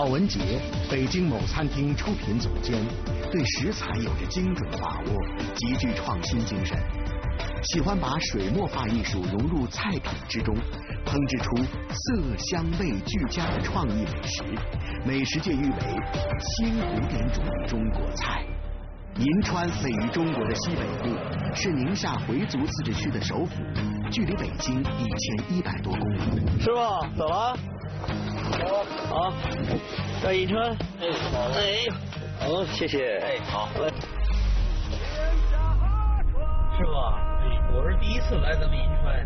郝文杰，北京某餐厅出品总监，对食材有着精准把握，极具创新精神，喜欢把水墨画艺术融入菜品之中，烹制出色香味俱佳的创意美食，美食界誉为新古典主义中国菜。银川位于中国的西北部，是宁夏回族自治区的首府，距离北京一千一百多公里。师傅，走了。好，到银川。哎，好。哎，好，谢谢。哎，好。来。师傅，我是第一次来咱们银川。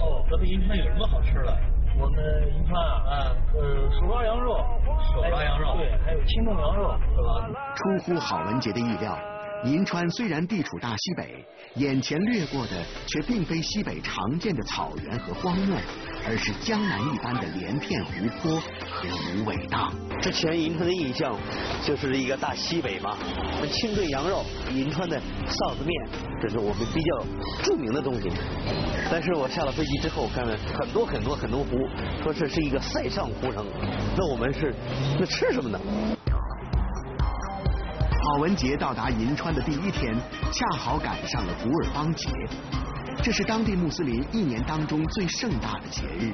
哦，咱们银川有什么好吃的？我们银川啊，啊，呃，手抓羊肉，手抓羊肉，对，还有清冻羊肉，是吧？出乎郝文杰的意料。银川虽然地处大西北，眼前掠过的却并非西北常见的草原和荒漠，而是江南一般的连片湖泊和芦苇荡。之前银川的印象就是一个大西北嘛，清炖羊肉，银川的臊子面，这是我们比较著名的东西。但是我下了飞机之后，看了很多很多很多湖，说这是一个塞上湖城，那我们是那吃什么呢？郝文杰到达银川的第一天，恰好赶上了古尔邦节，这是当地穆斯林一年当中最盛大的节日。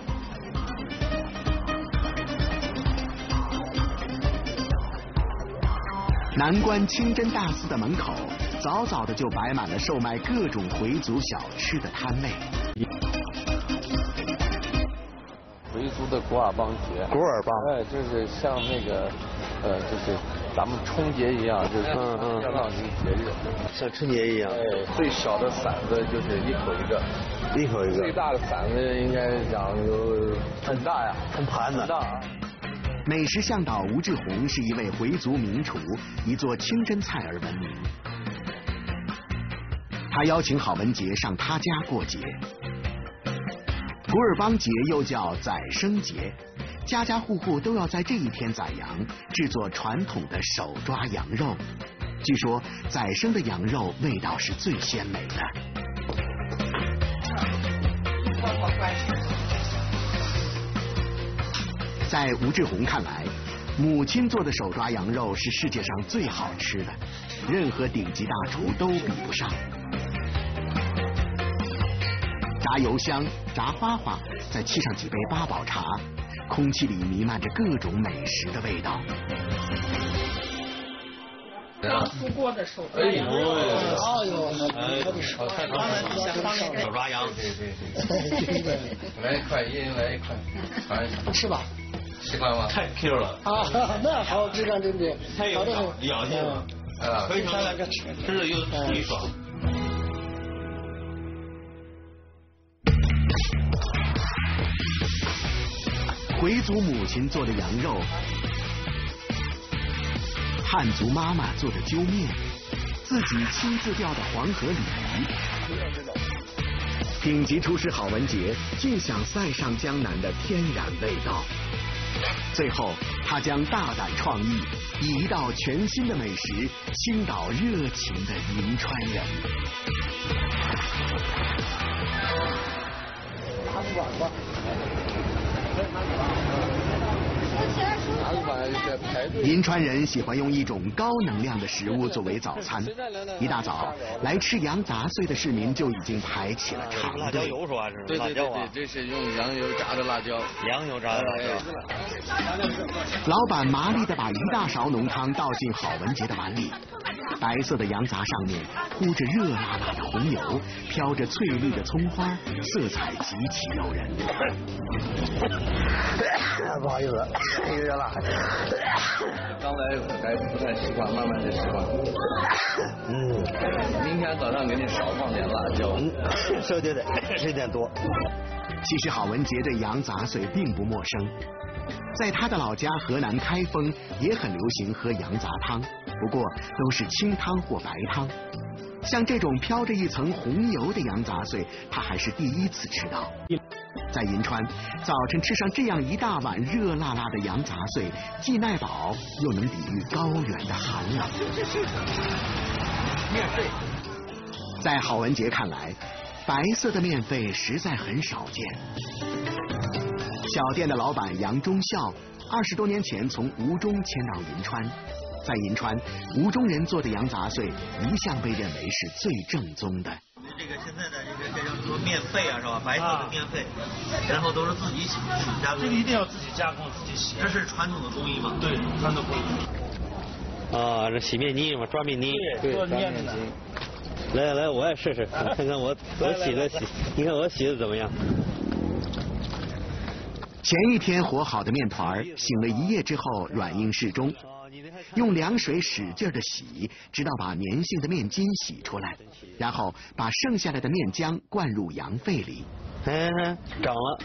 南关清真大寺的门口，早早的就摆满了售卖各种回族小吃的摊位。回族的古尔邦节，古尔邦，哎，就是像那个，呃，就是。咱们春节一样，就是嗯嗯，相当于节日，像春节一样。对，最小的馓子就是一口一个，一口一个。最大的馓子应该讲有很大呀，很盘子。大。美食向导吴志红是一位回族名厨，以做清真菜而闻名。他邀请郝文杰上他家过节。古尔邦节又叫宰生节。家家户户都要在这一天宰羊，制作传统的手抓羊肉。据说宰生的羊肉味道是最鲜美的。在吴志红看来，母亲做的手抓羊肉是世界上最好吃的，任何顶级大厨都比不上。炸油香，炸花花，再沏上几杯八宝茶。空气里弥漫着各种美食的味道。刚出锅的手抓羊，哎呦，手抓羊，对对对，来一块，一人来一块，吃吧，习惯吗？太 Q 了，啊，那好质感对不对？太有咬劲了，啊，非常吃着又又爽。回族母亲做的羊肉，汉族妈妈做的揪面，自己亲自钓的黄河鲤鱼，顶级厨师郝文杰尽享塞上江南的天然味道。最后，他将大胆创意，以一道全新的美食倾倒热情的银川人。他不管吧。银川人喜欢用一种高能量的食物作为早餐。一大早来吃羊杂碎的市民就已经排起了长队。辣椒油说是对对对对，这是用羊油炸的辣椒。羊油炸的辣椒。老板麻利的把一大勺浓汤倒进郝文杰的碗里。白色的羊杂上面铺着热辣辣的红油，飘着翠绿的葱花，色彩极其诱人。不好意思，有点辣。刚来还不太习惯，慢慢就习惯。嗯，明天早上给你少放点辣椒。嗯，对对对，有点多。其实郝文杰对羊杂碎并不陌生，在他的老家河南开封也很流行喝羊杂汤。不过都是清汤或白汤，像这种飘着一层红油的羊杂碎，他还是第一次吃到。在银川，早晨吃上这样一大碗热辣辣的羊杂碎，既耐饱又能抵御高原的寒冷。面肺，在郝文杰看来，白色的面肺实在很少见。小店的老板杨忠孝，二十多年前从吴中迁到银川，在银川，吴中人做的羊杂碎一向被认为是最正宗的。这个现在的这个这叫什么面肺啊，是吧？白色的面肺，然后都是自己洗、自己加工。这个一定要自己加工、自己洗。这是传统的工艺吗？对，传统工艺。啊，这洗面泥嘛，抓面泥。对，做面的。来来，我也试试，看看我我洗的洗，你看我洗的怎么样？前一天和好的面团醒了一夜之后软硬适中，用凉水使劲的洗，直到把粘性的面筋洗出来，然后把剩下来的面浆灌入羊肺里。哎，涨了，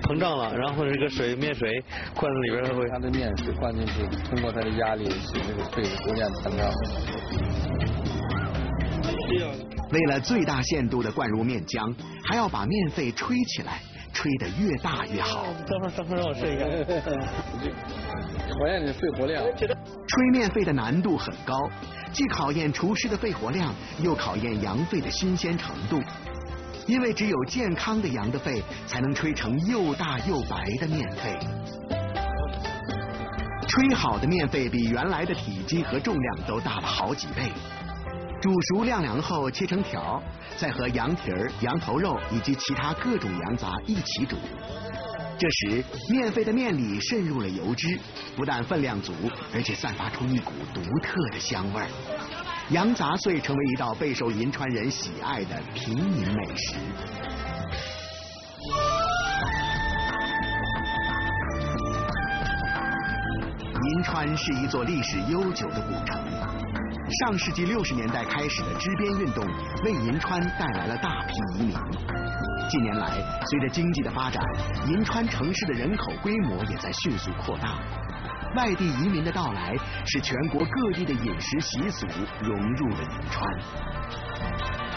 膨胀了，然后这个水面水灌在里边会，它的面水灌进去，通过它的压力使这个肺逐渐膨胀。为了最大限度的灌入面浆，还要把面肺吹起来。吹得越大越好。等会儿，等会儿让我试一下。考验你肺活量。吹面肺的难度很高，既考验厨师的肺活量，又考验羊肺的新鲜程度。因为只有健康的羊的肺，才能吹成又大又白的面肺。吹好的面肺比原来的体积和重量都大了好几倍。煮熟晾凉后切成条，再和羊蹄儿、羊头肉以及其他各种羊杂一起煮。这时面肺的面里渗入了油脂，不但分量足，而且散发出一股独特的香味。羊杂碎成为一道备受银川人喜爱的平民美食。银川是一座历史悠久的古城。上世纪六十年代开始的支边运动，为银川带来了大批移民。近年来，随着经济的发展，银川城市的人口规模也在迅速扩大。外地移民的到来，使全国各地的饮食习俗融入了银川。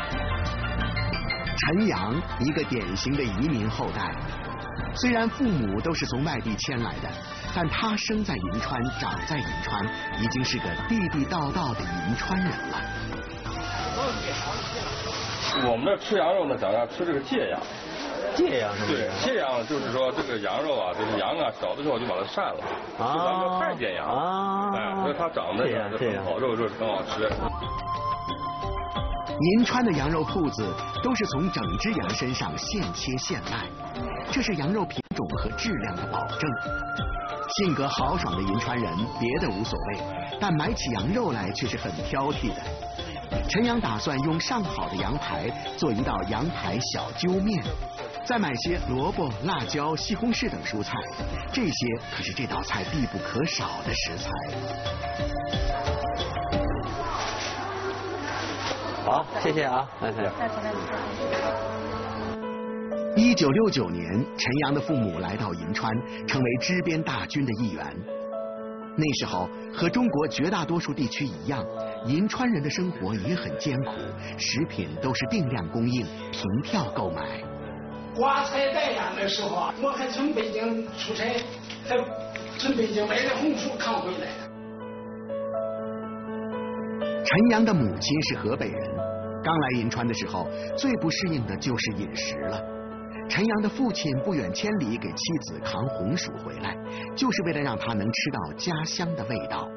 陈阳，一个典型的移民后代。虽然父母都是从外地迁来的，但他生在银川，长在银川，已经是个地地道道的银川人了。我们这吃羊肉呢，讲要吃这个芥羊。芥羊是对，芥羊就是说这个羊肉啊，这个羊啊，小的时候就把它晒了，啊就咱们叫太监羊。啊。哎，所以它长得也很好，肉肉很好吃。银川的羊肉铺子都是从整只羊身上现切现卖，这是羊肉品种和质量的保证。性格豪爽的银川人别的无所谓，但买起羊肉来却是很挑剔的。陈阳打算用上好的羊排做一道羊排小揪面，再买些萝卜、辣椒、西红柿等蔬菜，这些可是这道菜必不可少的食材。好，谢谢啊，谢谢。一九六九年，陈阳的父母来到银川，成为支边大军的一员。那时候和中国绝大多数地区一样，银川人的生活也很艰苦，食品都是定量供应，凭票购买。刮彩带烟的时候啊，我还从北京出差，还从北京买的红薯扛回来。陈阳的母亲是河北人，刚来银川的时候，最不适应的就是饮食了。陈阳的父亲不远千里给妻子扛红薯回来，就是为了让他能吃到家乡的味道。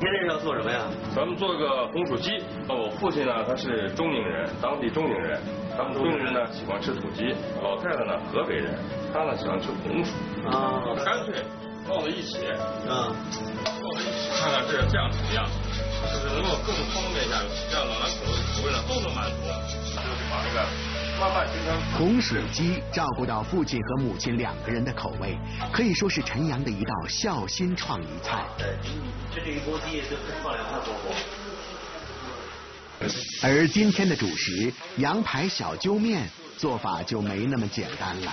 今天要做什么呀？咱们做个红薯鸡。我父亲呢，他是中宁人，当地中宁人。他们中宁人呢喜欢吃土鸡，老太太呢河北人，她呢喜欢吃红薯。啊，干脆放在一起。嗯，放在一起，看看这这样怎么样？就是能够更方便一下，让老两口的口味呢都能满足，就是把这个慢慢形成。红薯鸡照顾到父亲和母亲两个人的口味，可以说是陈阳的一道孝心创意菜。对，这这一锅鸡就放两块火锅。而今天的主食羊排小揪面做法就没那么简单了，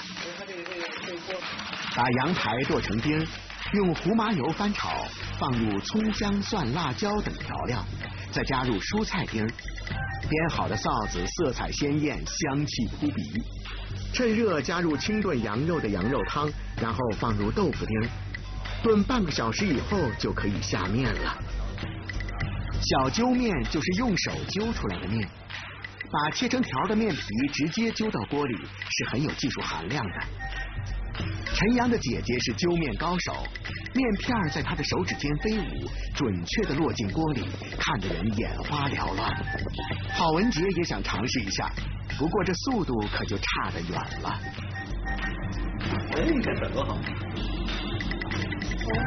把羊排剁成丁。用胡麻油翻炒，放入葱姜蒜辣椒等调料，再加入蔬菜丁儿，煸好的臊子色彩鲜艳，香气扑鼻。趁热加入清炖羊肉的羊肉汤，然后放入豆腐丁儿，炖半个小时以后就可以下面了。小揪面就是用手揪出来的面，把切成条的面皮直接揪到锅里，是很有技术含量的。陈阳的姐姐是揪面高手，面片在她的手指间飞舞，准确的落进锅里，看得人眼花缭乱。郝文杰也想尝试一下，不过这速度可就差得远了。哎，你看这多好！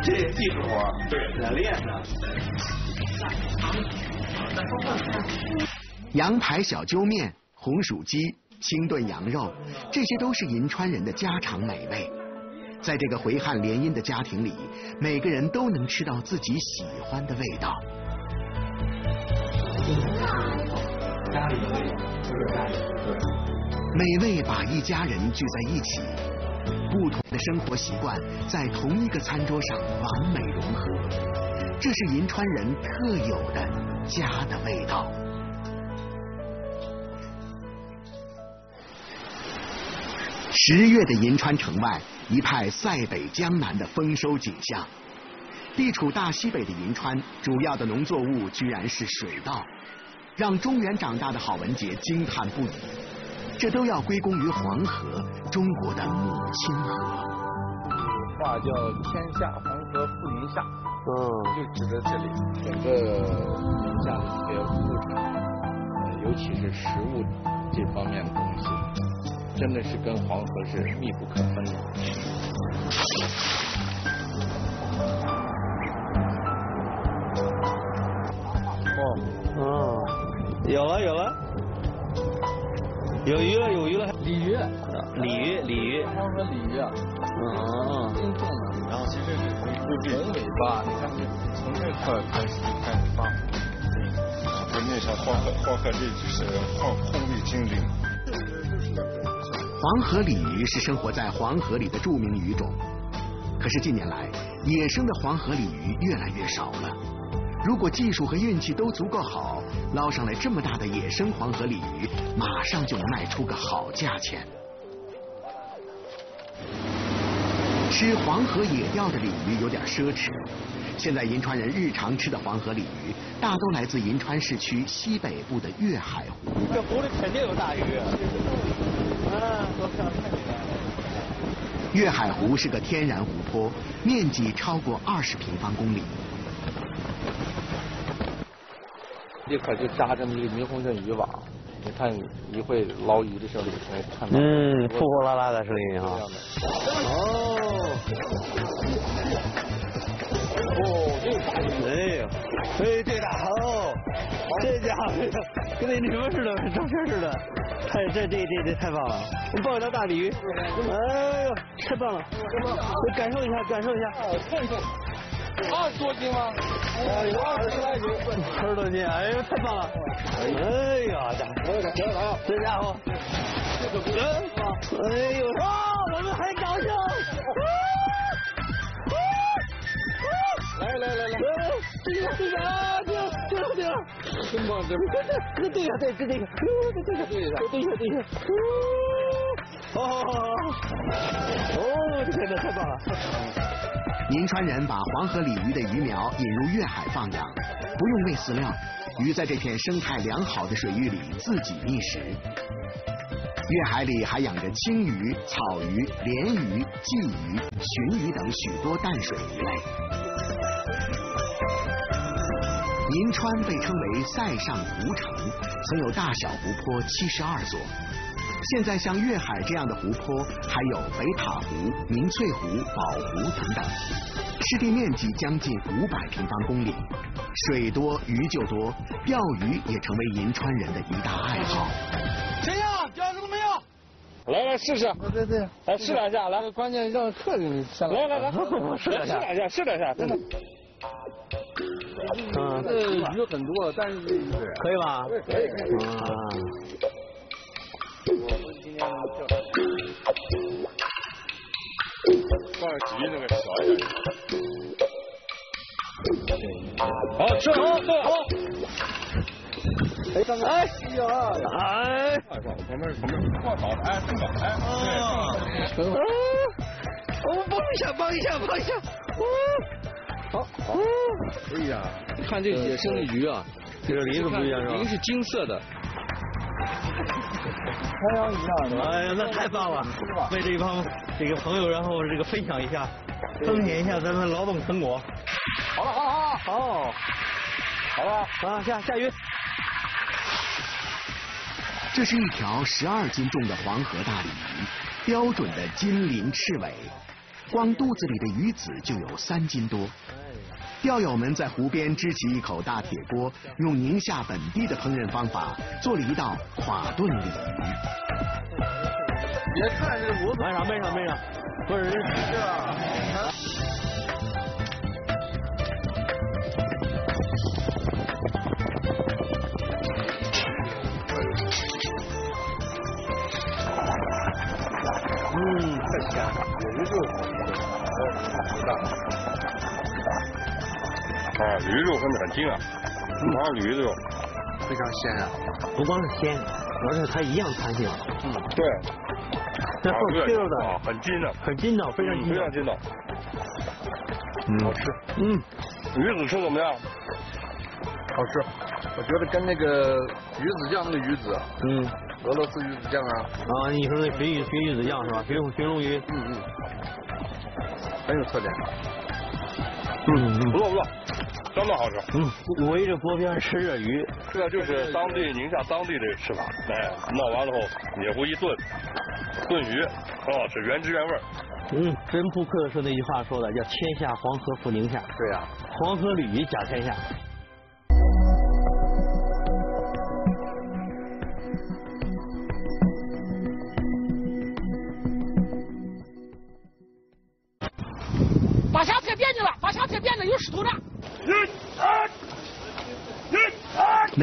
这技术活，对，得练呢。羊排小揪面、红薯鸡、清炖羊肉，这些都是银川人的家常美味。在这个回汉联姻的家庭里，每个人都能吃到自己喜欢的味道。家里的味道，就是家里的味。美味把一家人聚在一起，不同的生活习惯在同一个餐桌上完美融合，这是银川人特有的家的味道。十月的银川城外，一派塞北江南的丰收景象。地处大西北的银川，主要的农作物居然是水稻，让中原长大的郝文杰惊叹不已。这都要归功于黄河，中国的母亲河。话叫天下黄河覆云下，嗯，就指的这里，整个宁夏的一些物产，尤其是食物这方面的东西，真的是跟黄河是密不可分的。哦，嗯，有了有了。有鱼了，有鱼了，鲤鱼，鲤鱼，鲤鱼，黄河鲤鱼啊，嗯，真重的。然后其实是从尾巴，你看从这块开始开始发，黄河黄河鲤就是黄红鲤精灵。黄河鲤鱼是生活在黄河里的著名鱼种，可是近年来野生的黄河鲤鱼越来越少了。如果技术和运气都足够好，捞上来这么大的野生黄河鲤鱼，马上就能卖出个好价钱。吃黄河野钓的鲤鱼有点奢侈，现在银川人日常吃的黄河鲤鱼，大都来自银川市区西北部的月海湖。这湖里肯定有大鱼。啊，多漂亮！月海湖是个天然湖泊，面积超过二十平方公里。立刻就扎这么一个霓虹阵渔网，你看你会捞鱼的时候，你可以看到。嗯，破破烂烂的声音啊。哦。哦，这个大鱼。哎呦，哎，这大好，这家伙跟那什么似的，照片似的，太这这这这太棒了！我抱一条大鲤鱼，哎呦，太棒了！感受一下，感受一下。看看。二十多斤吗？哎，有二十来斤，二十多斤，哎呦，太棒了！哎呀，家伙，这家伙，这个不行哎呦，哇，我们很高兴！来来来来，这个这个啊，这个这个这个，真棒，真棒！这对呀对，这这个，这个对呀对呀对呀，好好好好，哦，这真的太棒了！银川人把黄河鲤鱼的鱼苗引入月海放养，不用喂饲料，鱼在这片生态良好的水域里自己觅食。月海里还养着青鱼、草鱼、鲢鱼、鲫鱼、鲟鱼等许多淡水鱼类。银川被称为塞上湖城，曾有大小湖泊七十二座。现在像粤海这样的湖泊还有北塔湖、明翠湖、宝湖等等，湿地面积将近五百平方公里，水多鱼就多，钓鱼也成为银川人的一大爱好。谁呀？钓着了没有？来来试试。对对，来试两下，来，关键让客人先来。来来来，试两下，试两下，试两下，真的。嗯，这鱼很多，但是可以吧？可以。啊。我们今天钓放鲫鱼那个小一点。好，吃好，对好。哎，刚刚哎呀，哎，旁边旁边放好，哎，正好，哎，啊，我帮一下，帮一下，帮一下，好，好，哎呀，看这野生的鱼啊，这个鳞子不一样是吧？鳞是金色的。太阳一样的。哎呀，那太棒了！为这一帮这个朋友，然后这个分享一下，增添一下咱们劳动成果。好了好了好了，好，好了啊下下鱼。这是一条十二斤重的黄河大鲤鱼，标准的金鳞赤尾，光肚子里的鱼籽就有三斤多。钓友们在湖边支起一口大铁锅，用宁夏本地的烹饪方法做了一道垮炖鲤鱼。别看这模子，没啥没啥没上，不是是吧？嗯，太香了，鱼肉好啊，驴肉分得很精啊，不光是鱼肉，非常鲜啊。不光是鲜，而且它一样弹性。嗯，对。这厚切肉的啊，很筋的，很筋道，非常筋道，非常筋道。嗯，好吃。嗯，鱼子吃怎么样？好吃，我觉得跟那个鱼子酱那个鱼子，嗯，俄罗斯鱼子酱啊，啊，你说那鲟鱼鲟鱼子酱是吧？鲟鲟龙鱼，嗯嗯，很有特点。嗯嗯，不错不错，相当好吃。嗯，围着锅边吃着鱼，这个就是当地宁夏当地的吃法，哎，闹完了后野湖一炖，炖鱼很好吃，原汁原味。嗯，真不愧是那句话说的叫天下黄河赴宁夏，对呀、黄河鲤鱼甲天下。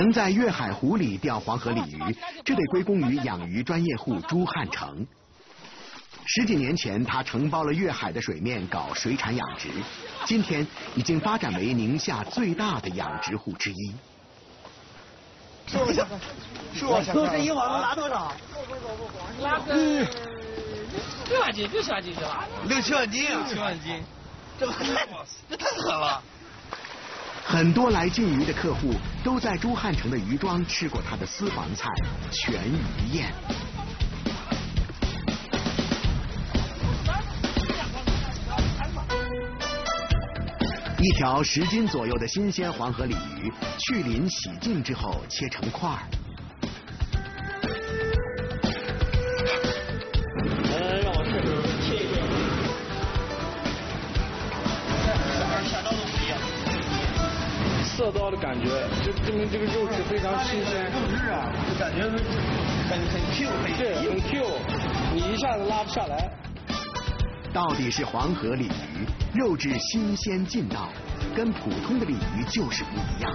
能在粤海湖里钓黄河鲤鱼，这得归功于养鱼专业户朱汉成。十几年前，他承包了粤海的水面搞水产养殖，今天已经发展为宁夏最大的养殖户之一。都这一网能拿多少？拿个六万斤，六七万斤是吧？六七万斤啊！七万斤，这太这太狠了。很多来进鱼的客户都在朱汉城的鱼庄吃过他的私房菜全鱼宴。一条十斤左右的新鲜黄河鲤鱼，去鳞洗净之后切成块。色刀的感觉，就证明这个肉质非常新鲜。肉质啊，就感觉很很 Q 很对，很 Q，你一下子拉不下来。到底是黄河鲤鱼，肉质新鲜劲道，跟普通的鲤鱼就是不一样。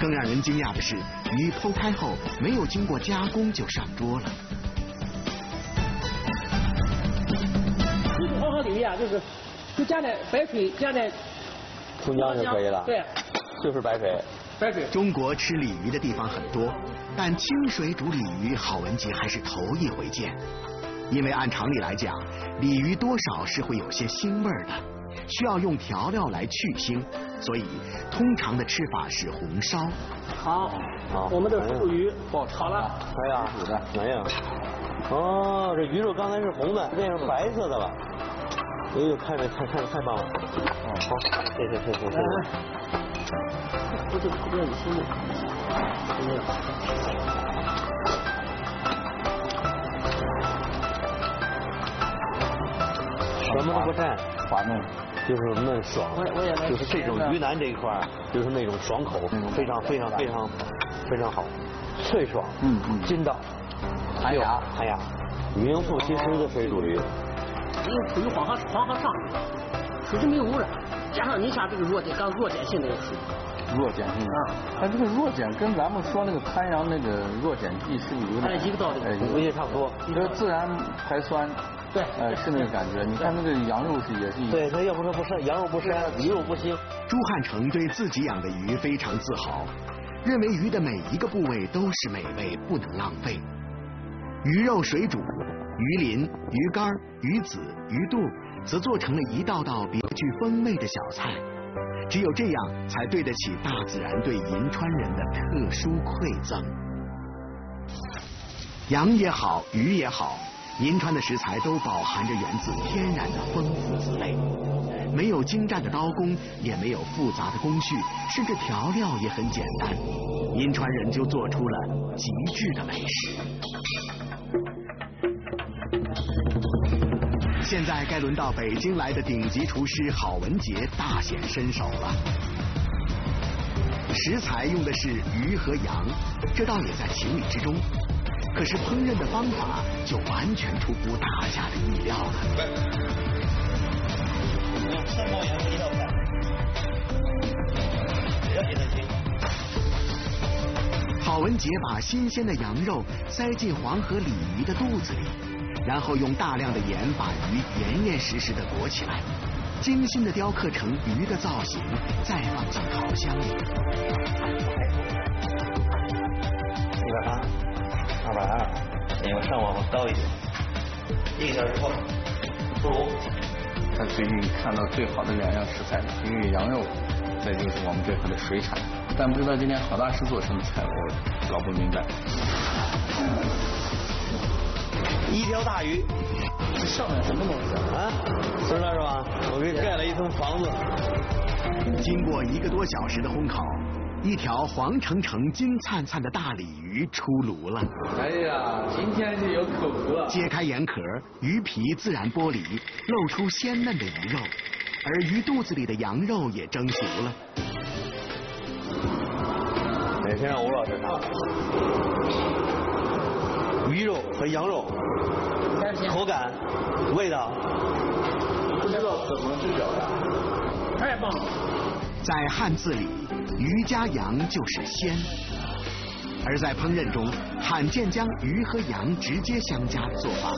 更让人惊讶的是，鱼剖开后没有经过加工就上桌了。这个黄河鲤鱼啊，就是就加点白水，加点葱姜就可以了。对，就是白水。白水。中国吃鲤鱼的地方很多，但清水煮鲤鱼，郝文杰还是头一回见。因为按常理来讲，鲤鱼多少是会有些腥味儿的，需要用调料来去腥，所以通常的吃法是红烧。好，好我们的腐鱼爆炒了。哎呀，煮的，哎呀，哦，这鱼肉刚才是红的，变成白色的了。哎呦，看着太看着太棒了。哦，好，谢谢谢谢谢谢。不是普遍的新的。什么？都不蘸，滑嫩，就是嫩爽。我我也来就是这种鱼腩这一块儿，就是那种爽口，非常非常非常非常好，脆爽，嗯。嗯筋道，弹牙弹牙。名副其实的水煮鱼，因为处于黄河黄河上，水质没有污染，加上你想这个弱碱，刚弱碱性的水，弱碱性的。但这个弱碱跟咱们说那个潘阳那个弱碱剂是有哎点一个道理哎估计差不多。你说自然排酸，对哎是那个感觉。你看那个羊肉是也是一对，它要不说不是羊肉不膻，鱼肉不腥。朱汉成对自己养的鱼非常自豪，认为鱼的每一个部位都是美味，不能浪费。鱼肉水煮，鱼鳞、鱼肝、鱼籽、鱼肚，则做成了一道道别具风味的小菜。只有这样，才对得起大自然对银川人的特殊馈赠。羊也好，鱼也好，银川的食材都饱含着源自天然的丰富滋味。没有精湛的刀工，也没有复杂的工序，甚至调料也很简单，银川人就做出了极致的美食。现在该轮到北京来的顶级厨师郝文杰大显身手了。食材用的是鱼和羊，这倒也在情理之中。可是烹饪的方法就完全出乎大家的意料了。郝文杰把新鲜的羊肉塞进黄河鲤鱼的肚子里，然后用大量的盐把鱼严严实实的裹起来，精心的雕刻成鱼的造型，再放进烤箱里。一百八，二百二，你们上网高一点。一个小时后，不如。他最近看到最好的两样食材，因为羊肉，再就是我们这块的水产。但不知道今天郝大师做什么菜，我搞不明白。一条大鱼，这上面什么东西啊？不知道是吧？我给盖了一层房子。经过一个多小时的烘烤。一条黄澄澄、金灿灿的大鲤鱼出炉了。哎呀，今天是有口福了。揭开盐壳，鱼皮自然剥离，露出鲜嫩的鱼肉，而鱼肚子里的羊肉也蒸熟了。哪天让吴老师尝？鱼肉和羊肉，口感、味道，不知道怎么去表达。太棒了！在汉字里。鱼加羊就是鲜，而在烹饪中罕见将鱼和羊直接相加的做法。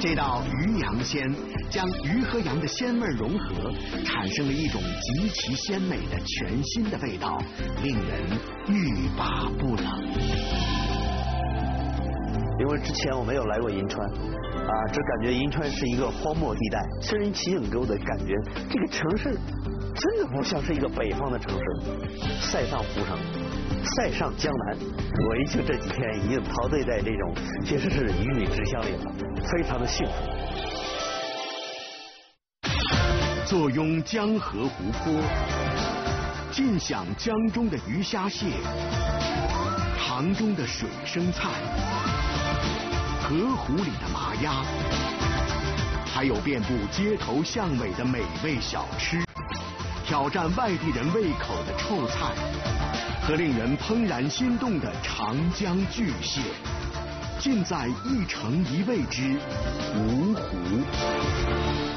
这道鱼羊鲜将鱼和羊的鲜味融合，产生了一种极其鲜美的全新的味道，令人欲罢不能。因为之前我没有来过银川，啊，只感觉银川是一个荒漠地带。身临其境给我的感觉，这个城市。真的不像是一个北方的城市，塞上湖上，塞上江南。我一去这几天已经陶醉在这种其实是鱼米之乡里了，非常的幸福。坐拥江河湖泊，尽享江中的鱼虾蟹，塘中的水生菜，河湖里的麻鸭，还有遍布街头巷尾的美味小吃。挑战外地人胃口的臭菜和令人怦然心动的长江巨蟹，尽在一城一味之芜湖。